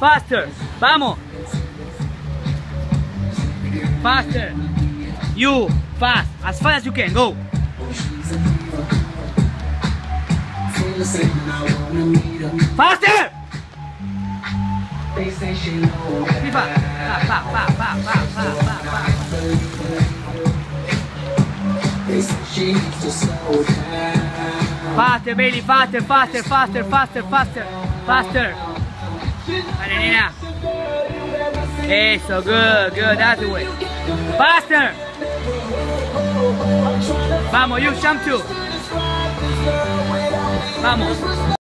Faster. Vamos. Faster. You fast. As fast as you can. Go. Faster. FIFA. Pa, pa, pa, pa, pa, pa, pa, pa. Faster, faster, faster, faster, faster, faster, faster. Vale. Eso, good, good, that's the way. Faster. Vamos, you jump too. Vamos.